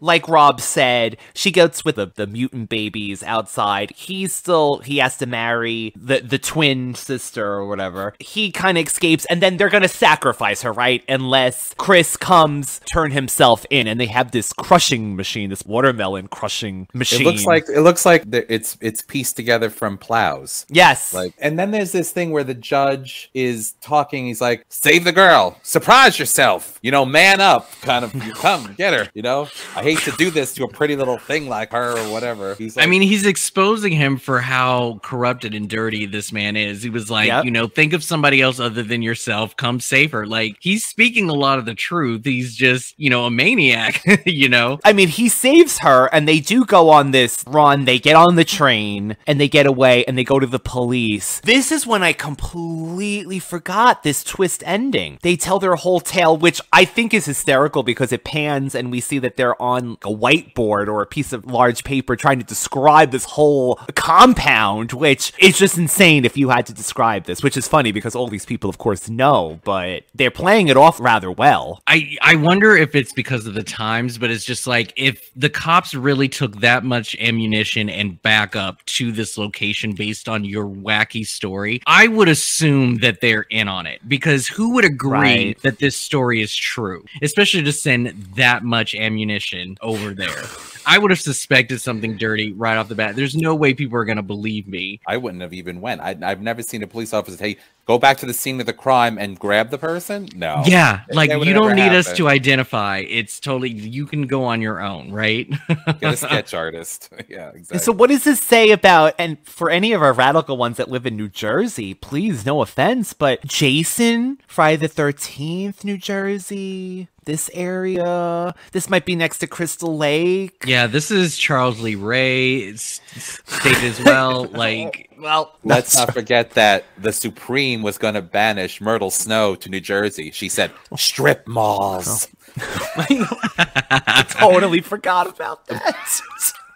like Rob said. She goes with the, the mutant babies outside. He's still he has to marry the the twin sister or whatever. He kind of escapes, and then they're gonna sacrifice her, right? Unless Chris comes, turn himself in, and they have this crushing machine, this watermelon crushing machine. It looks like it looks like it's it's pieced together from plows. Yes. Like, and then there's this thing where the judge is talking. He's like, "Save the girl, surprise yourself, you know, man up, kind of. You come get her, you know. I hate to do this to a pretty little thing like her or whatever." He's like, I mean, he's exposing him for how corrupted and dirty this man is. He was like, Yep. you know, think of somebody else other than yourself. Come save her. Like he's speaking a lot of the truth. He's just, you know, a maniac. you know. I mean, he saves her, and they do go on this run. They get on the train, and they get away, and they go to the police. This is when I completely forgot this twist ending. They tell their whole tale, which I think is hysterical because it pans, and we see that they're on a whiteboard or a piece of large paper trying to describe this whole compound, which is just insane if you had to describe this, which is funny because all these people, of course, know, but they're playing it off rather well. I I wonder if it's because of the times, but it's just like if the cops really took that much ammunition and backup to this location based on your wacky story, I would assume that they're in on it because who would agree Right. that this story is true, especially to send that much ammunition over there? I would have suspected something dirty right off the bat. There's no way people are going to believe me. I wouldn't have even went. I, I've never seen a police officer say, "Go back to the scene of the crime and grab the person." No. Yeah, That- like that you don't need us to identify. It's totally you can go on your own, right? get a sketch artist. yeah, exactly. So what does this say about and for any of our radical ones that live in New Jersey, please no offense, but Jason, Friday the 13th, New Jersey, this area, this might be next to Crystal Lake. Yeah, this is Charles Lee Ray state as well. Like, well, Let's not forget that the Supreme was going to banish Myrtle Snow to New Jersey. She said, "Strip malls." Oh. I totally forgot about that.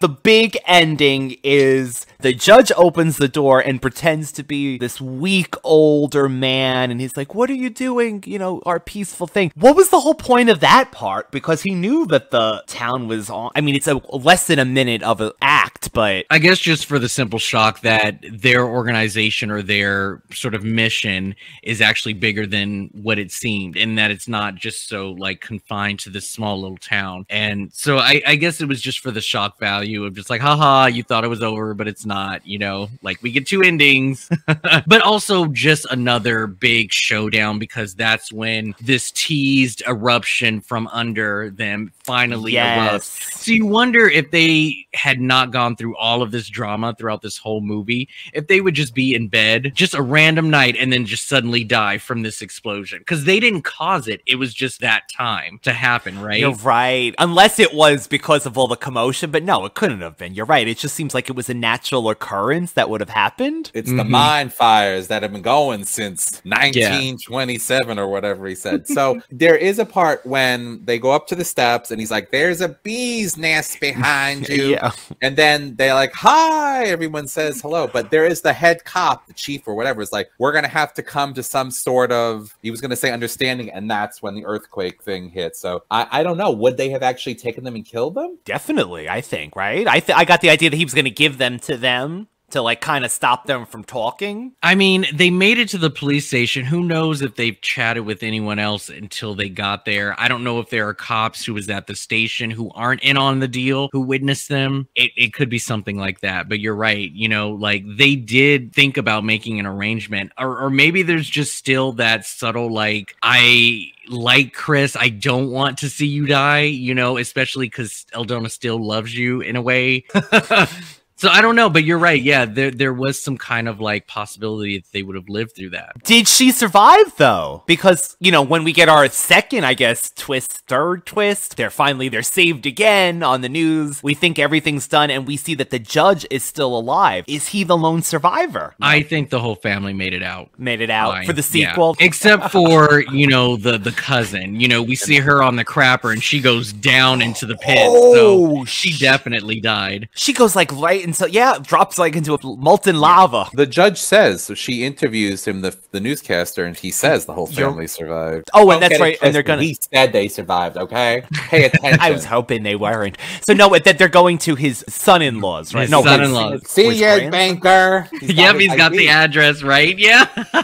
The big ending is the judge opens the door and pretends to be this weak older man and he's like, "What are you doing? You know, our peaceful thing." What was the whole point of that part? Because he knew that the town was on I mean, it's a less than a minute of an act, but I guess just for the simple shock that their organization or their sort of mission is actually bigger than what it seemed, and that it's not just so like confined to this small little town. And so I, I guess it was just for the shock value of just like, haha, you thought it was over, but it's not, you know, like we get two endings, but also just another big showdown because that's when this teased eruption from under them finally Yes. erupts. So you wonder if they had not gone through all of this drama throughout this whole movie, if they would just be in bed, just a random night, and then just suddenly die from this explosion because they didn't cause it. It was just that time to happen, right? You're right. Unless it was because of all the commotion, but no, it couldn't have been. You're right. It just seems like it was a natural occurrence that would have happened. It's the mm-hmm. mine fires that have been going since 1927 or whatever he said. So there is a part when they go up to the steps and he's like, There's a bee's nest behind you. Yeah. And then they're like, Hi. Everyone says hello. But there is the head cop, the chief or whatever, is like, We're going to have to come to some sort of, he was going to say understanding. And that's when the earthquake thing hit. So I, I don't know. Would they have actually taken them and killed them? Definitely, I think, right? I th- I got the idea that he was going to give them to them to like kind of stop them from talking. I mean, they made it to the police station. Who knows if they've chatted with anyone else until they got there? I don't know if there are cops who was at the station who aren't in on the deal who witnessed them. It, it could be something like that. But you're right. You know, like they did think about making an arrangement, or, or maybe there's just still that subtle, like, I like Chris, I don't want to see you die, you know, especially because Eldona still loves you in a way. So I don't know, but you're right. Yeah, there there was some kind of like possibility that they would have lived through that. Did she survive though? Because, you know, when we get our second, I guess, twist, third twist, they're finally they're saved again on the news. We think everything's done and we see that the judge is still alive. Is he the lone survivor? I think the whole family made it out. Made it out Fine. for the Yeah. sequel. except for you know the the cousin. You know, we see her on the crapper and she goes down into the pit. Oh, so she definitely died. She goes like right into yeah, drops like into a molten lava. The judge says so. She interviews him, the the newscaster, and he says the whole You're- family survived. Oh, and Don't that's right, and they're gonna- He said they survived. Okay, pay attention. I was hoping they weren't. So no, that they're going to his son-in-laws, right? His no, son-in-laws. his- See his ya, grand- banker. yep, his he's got the address right. Yeah,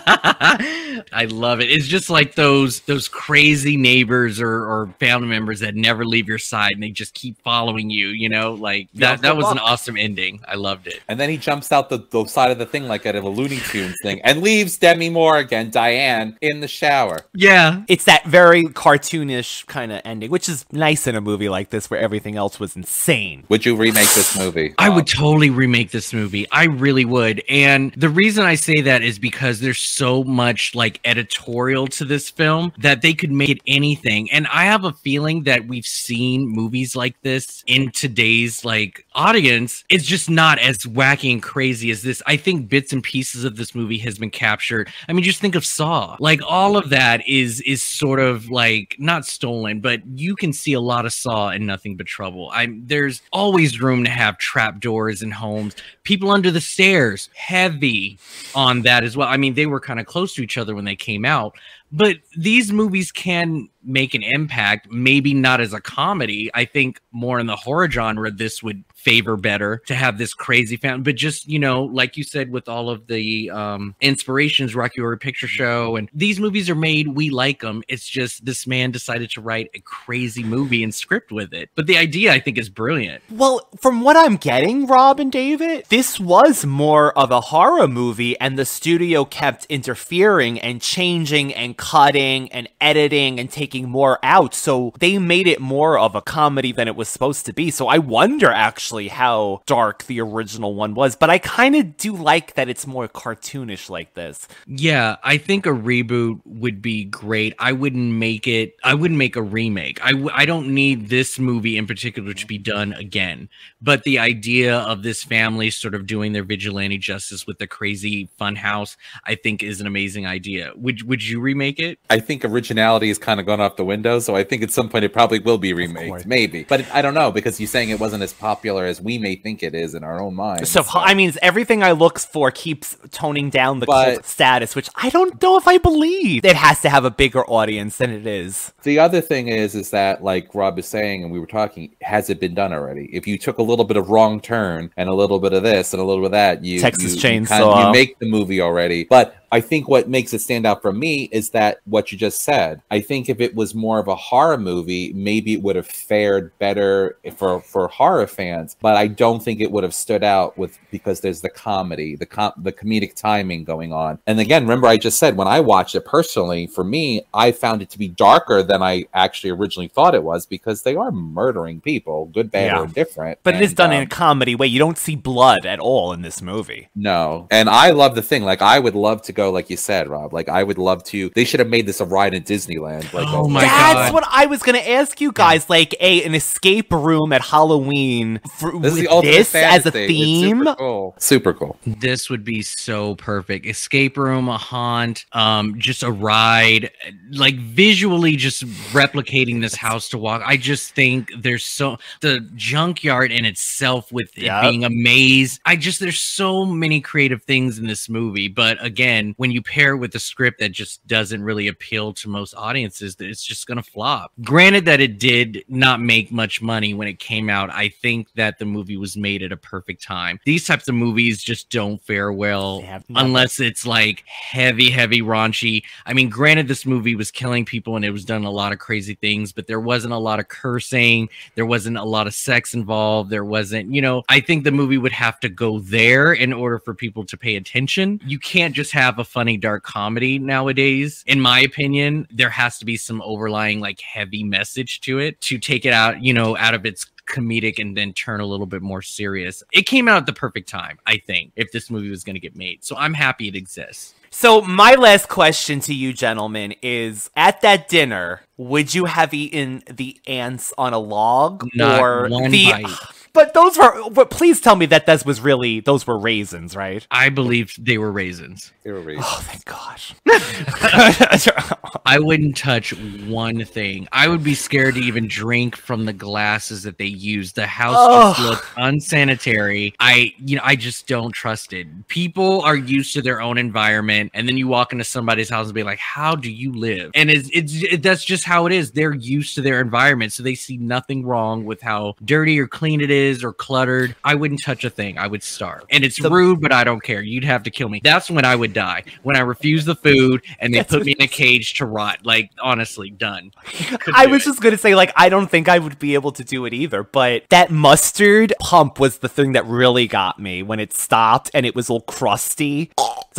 I love it. It's just like those those crazy neighbors or, or family members that never leave your side and they just keep following you. You know, like that. That was an awesome ending. I loved it. And then he jumps out the, the side of the thing like out of a Looney Tunes thing and leaves Demi Moore again, Diane, in the shower. Yeah, It's that very cartoonish kind of ending, which is nice in a movie like this where everything else was insane. Would you remake this movie? I would totally remake this movie. I really would. And the reason I say that is because there's so much like editorial to this film that they could make it anything. And I have a feeling that we've seen movies like this in today's like audience. It's just not as wacky and crazy as this. I think bits and pieces of this movie has been captured. I mean, just think of Saw. Like all of that is is sort of like not stolen, but you can see a lot of Saw and Nothing But Trouble. I'm there's always room to have trap doors in homes. People under the stairs, heavy on that as well. I mean, they were kind of close to each other when they came out. But these movies can make an impact, maybe not as a comedy. I think more in the horror genre, this would favor better to have this crazy family. But just, you know, like you said, with all of the um, inspirations, Rocky Horror Picture Show, and these movies are made, we like them. It's just this man decided to write a crazy movie and script with it. But the idea, I think, is brilliant. Well, from what I'm getting, Rob and David, this was more of a horror movie, and the studio kept interfering and changing and cutting and editing and taking more out. So they made it more of a comedy than it was supposed to be. So I wonder actually how dark the original one was, but I kind of do like that it's more cartoonish like this. Yeah, I think a reboot would be great. I wouldn't make it. I wouldn't make a remake. I w- I don't need this movie in particular to be done again. But the idea of this family sort of doing their vigilante justice with the crazy fun house, I think, is an amazing idea. Would Would you remake it? I think originality has kind of gone off the window, so I think at some point it probably will be remade, maybe. But I don't know because you're saying it wasn't as popular as we may think it is in our own minds. So, I mean, everything I look for keeps toning down the But- cult status, which I don't know if I believe. It has to have a bigger audience than it is. The other thing is, is that like Rob is saying, and we were talking, has it been done already? If you took a little bit of wrong turn and a little bit of this and a little bit of that, you Texas you, you, Chainsaw. you make the movie already. But I think what makes it stand out for me is that what you just said. I think if it was more of a horror movie, maybe it would have fared better for for horror fans. But I don't think it would have stood out with because there's the comedy, the com- the comedic timing going on. And again, remember I just said when I watched it personally, for me, I found it to be darker than I actually originally thought it was because they are murdering people, good, bad, Yeah. or indifferent. But it is And, done in um, a comedy way. You don't see blood at all in this movie. No. And I love the thing. Like, I would love to go, like you said, Rob. Like, I would love to. They should have made this a ride in Disneyland. Like, Oh a- my That's God. what I was gonna ask you guys. Like a an escape room at Halloween for, This is with the this as a fantasy. It's theme. super cool. Super cool. This would be so perfect. Escape room, a haunt, um, just a ride, like visually just replicating this house to walk. I just think there's so the junkyard in itself with Yep. it being a maze. I just there's so many creative things in this movie. But again, when you pair with a script that just doesn't really appeal to most audiences, that it's just gonna flop. Granted that it did not make much money when it came out, I think that the movie was made at a perfect time. These types of movies just don't fare well unless it's like heavy, heavy raunchy. I mean, granted, this movie was killing people and it was done a lot of crazy things, but there wasn't a lot of cursing. There wasn't a lot of sex involved. There wasn't, you know, I think the movie would have to go there in order for people to pay attention. You can't just have a funny, dark comedy nowadays. In my opinion, there has to be some overlying, like, heavy message to it to take it out, you know, out of its comedic and then turn a little bit more serious. It came out at the perfect time, I think, if this movie was going to get made. So I'm happy it exists. So my last question to you, gentlemen, is: At that dinner, would you have eaten the ants on a log Not or the? bite. But those were. But please tell me that this was really those were raisins, right? I believe they were raisins. They were raisins. Oh, thank gosh. I wouldn't touch one thing. I would be scared to even drink from the glasses that they use. The house just Ugh. looked unsanitary. I, you know, I just don't trust it. People are used to their own environment, and then you walk into somebody's house and be like, "How do you live?" And it's, it's it, that's just how it is. They're used to their environment, so they see nothing wrong with how dirty or clean it is or cluttered. I wouldn't touch a thing. I would starve, and it's rude, but I don't care. You'd have to kill me. That's when I would die. When I refuse the food and they put me in a cage to rot. Like honestly, done. Couldn't I was it. just gonna say, like, I don't think I would be able to do it either. But that mustard pump was the thing that really got me when it stopped and it was all crusty.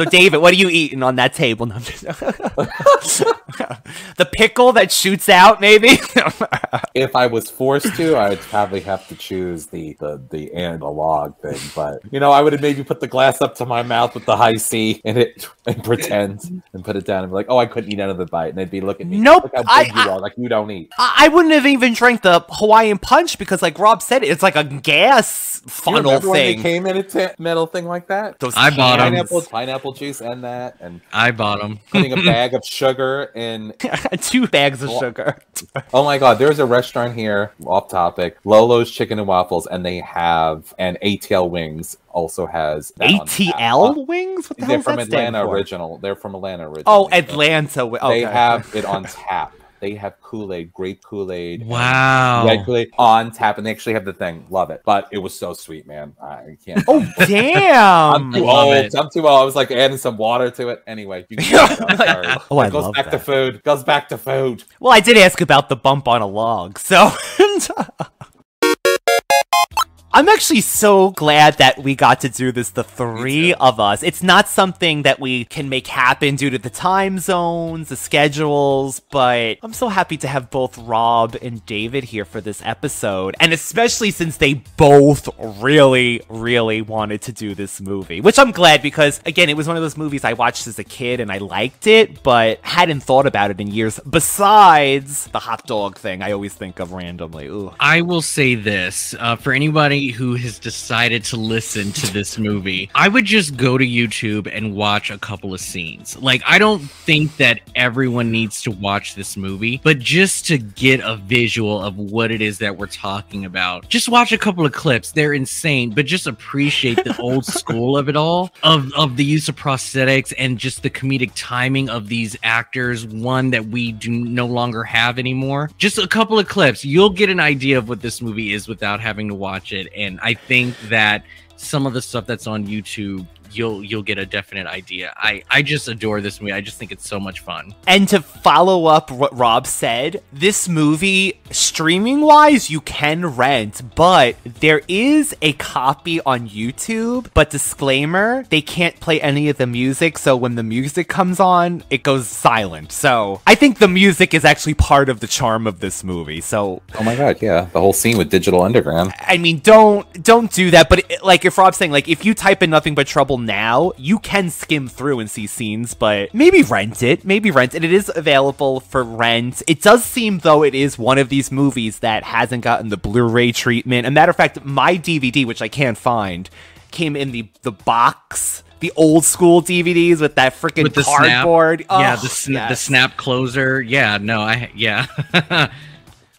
So, David, what are you eating on that table? No, just- the pickle that shoots out, maybe. If I was forced to, I would probably have to choose the the the and the log thing. But you know, I would have maybe put the glass up to my mouth with the Hi-C and it and pretend and put it down and be like, "Oh, I couldn't eat another bite," and they'd be looking at me. Nope, Look how I- big you are. Like you don't eat. I I wouldn't have even drank the Hawaiian punch because, like Rob said, it's like a gas Do you funnel remember when they came in a t- metal thing like that? Those I bought 'em. pineapple pineapple juice and that, and I bought them. putting a bag of sugar in. two bags of sugar. Oh my god, there's a restaurant here, off topic, Lolo's Chicken and Waffles, and they have and ATL Wings also has. ATL uh, wings? What the They're from Atlanta original. They're from Atlanta original. Oh, Atlanta. wi- They have it on tap. They have Kool Aid, grape Kool Aid, Wow. red Kool Aid on tap, and they actually have the thing. Love it, but it was so sweet, man. I can't. Oh damn! I'm too love old. it. I'm too old. I was like adding some water to it. Anyway, you can oh go. Sorry. Oh, I it goes love back to food. Goes back to food. Well, I did ask about the bump on a log, so. I'm actually so glad that we got to do this, the three of us. It's not something that we can make happen due to the time zones, the schedules, but I'm so happy to have both Rob and David here for this episode. And especially since they both really, really wanted to do this movie, which I'm glad because, again, it was one of those movies I watched as a kid and I liked it, but hadn't thought about it in years. Besides the hot dog thing, I always think of randomly. Ooh. I will say this uh, for anybody who has decided to listen to this movie, I would just go to YouTube and watch a couple of scenes. Like, I don't think that everyone needs to watch this movie, but just to get a visual of what it is that we're talking about, just watch a couple of clips. They're insane, but just appreciate the old school of it all, of, of the use of prosthetics and just the comedic timing of these actors, one that we do no longer have anymore. Just a couple of clips. You'll get an idea of what this movie is without having to watch it. And I think that some of the stuff that's on YouTube you'll you'll get a definite idea. I I just adore this movie. I just think it's so much fun. And to follow up what Rob said, this movie, streaming wise, you can rent, but there is a copy on YouTube. But disclaimer, they can't play any of the music, so when the music comes on, it goes silent. So I think the music is actually part of the charm of this movie. So Oh my god, yeah, the whole scene with Digital Underground. I mean, don't don't do that. But it, like, if Rob's saying, like, if you type in "Nothing But Trouble" now, you can skim through and see scenes. But maybe rent it. Maybe rent it. It is available for rent. It does seem though it is one of these movies that hasn't gotten the Blu-ray treatment. A matter of fact, my DVD, which I can't find, came in the the box. The old school DVDs with that freaking cardboard. snap, yeah, Oh, the sna- the snap closer. Yeah, no, I yeah.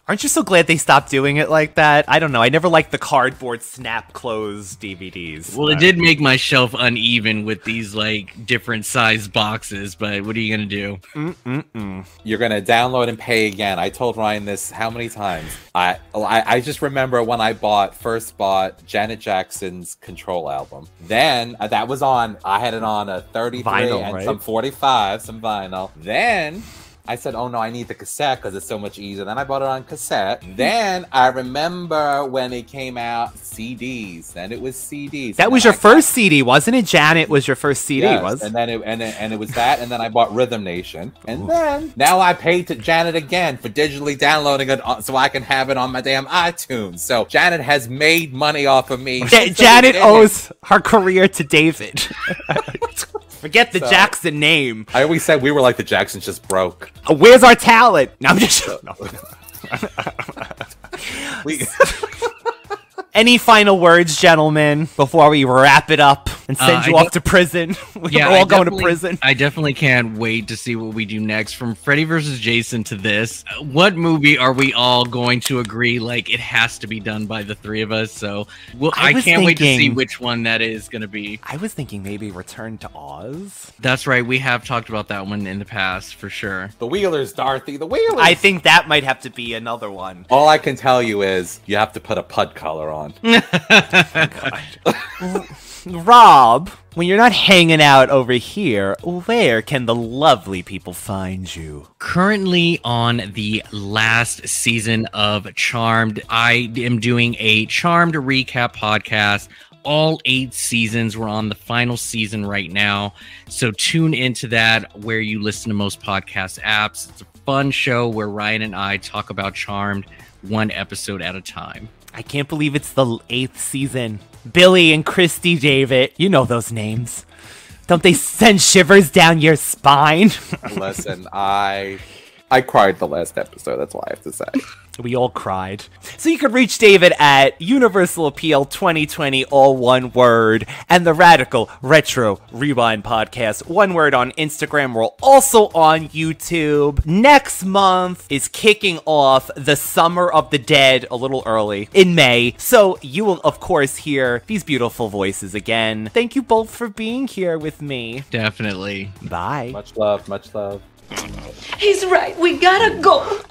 Aren't you so glad they stopped doing it like that? I don't know. I never liked the cardboard snap close DVDs. Well, it did make my shelf uneven with these like different size boxes, but what are you gonna do? Mm-mm-mm. You're gonna download and pay again. I told Ryan this how many times. I I, I just remember when I bought first bought Janet Jackson's Control album. Then uh, that was on. I had it on a 33 Vinyl, and right? some 45, some vinyl. Then. I said, "Oh no, I need the cassette because it's so much easier." Then I bought it on cassette. Then I remember when it came out CDs. Then it was CDs. That was your I got- first CD, wasn't it? Janet was your first CD, Yes, was? and then it and it, and it was that, and then I bought Rhythm Nation, and then now I paid to Janet again for digitally downloading it uh, so I can have it on my damn iTunes. So Janet has made money off of me. Ja- the Janet owes her career to David. Forget the So- Jackson name. I always said we were like the Jacksons, just broke. Uh, Where's our talent? No, I'm just. no. Any final words, gentlemen, before we wrap it up and send Uh, you I off don't- to prison? We're Yeah, all I going to prison. I definitely can't wait to see what we do next. From Freddy versus Jason to this, uh, what movie are we all going to agree like it has to be done by the three of us? So, well, I I, can't wait to see which one that is going to be. I was thinking maybe Return to Oz. That's right. We have talked about that one in the past for sure. the Wheelers, Dorothy, the Wheelers. I think that might have to be another one. all I can tell you is you have to put a pud color on. Rob, when you're not hanging out over here, where can the lovely people find you? Currently on the last season of Charmed, I am doing a Charmed recap podcast. All eight seasons. We're on the final season right now. So tune into that where you listen to most podcast apps. It's a fun show where Ryan and I talk about Charmed one episode at a time. I can't believe it's the eighth season. Billy and Christy David, you know those names. Don't they send shivers down your spine? Listen, I I cried the last episode. That's all I have to say. We all cried. So you can reach David at Universal Appeal 2020, all one word, and the Radical Retro Rewind Podcast, one word on Instagram. We're also on YouTube. Next month is kicking off the Summer of the Dead a little early in May. So you will, of course, hear these beautiful voices again. Thank you both for being here with me. Definitely. Bye. Much love, much love. He's right. We gotta go.